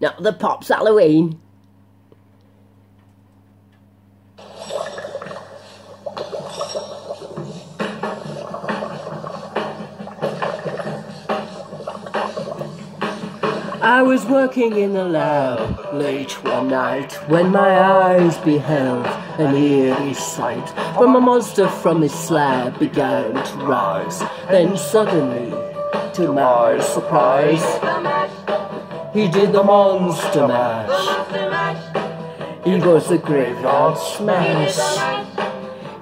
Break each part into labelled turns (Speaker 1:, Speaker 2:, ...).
Speaker 1: Not the Pops Halloween. I was working in the lab late one night when my eyes beheld an eerie sight. When a monster from his slab began to rise, then suddenly, to my surprise, he did the monster mash. He was a graveyard smash.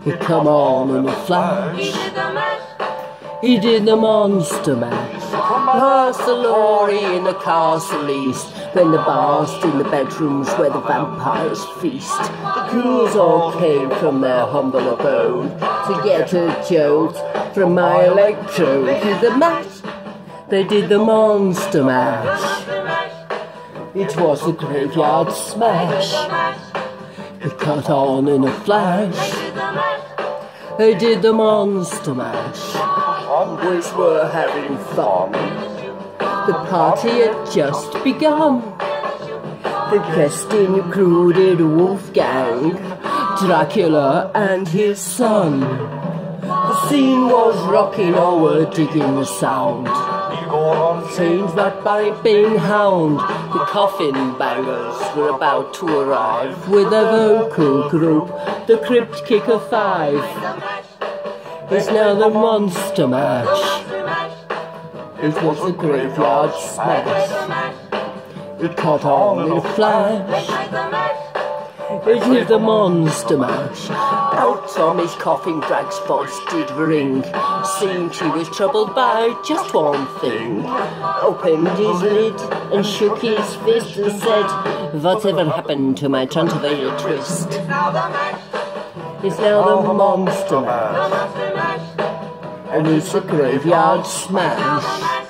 Speaker 1: He come on in a flash. He did the mash. He did the monster mash. Past the lorry in the castle east, then the bast in the bedrooms where the vampires feast. The ghouls all came from their humble abode to get a jolt from my electrode. Did the mash? They did the monster mash. It was a graveyard smash. It cut on in a flash. They did the monster mash. Boys were having fun. The party had just begun. The guest included Wolf Man, Dracula, and his son. The scene was rocking, oh, over, digging the sound. Scenes that piping hound. The coffin bangers were about to arrive with a vocal group, the Crypt Kicker Five. It's now the Monster Mash. It was a graveyard smash. It caught on in a flash. It is the Monster Mash. Out his coffin, Drac's voice did ring. Seemed he was troubled by just one thing. Opened his lid and shook his fist and said, Whatever happened to my Transylvania twist? It's now the oh, Monster Mash. And it's a graveyard smash.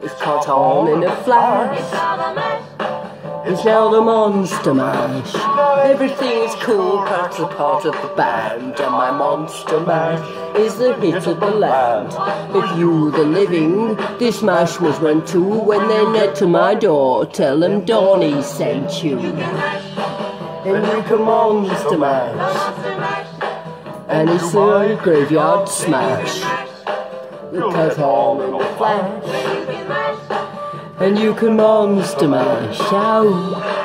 Speaker 1: It's caught on in a flash. It's now the Monster Mash. Everything's cool, parts are part of the band, and my Monster Mash is the hit of the land. If you, the living, this mash was run to when they net to my door, tell them Donny sent you. Enrica Monster Mash. And it's a graveyard smash. Cut on in a flash. And you can monster mash out.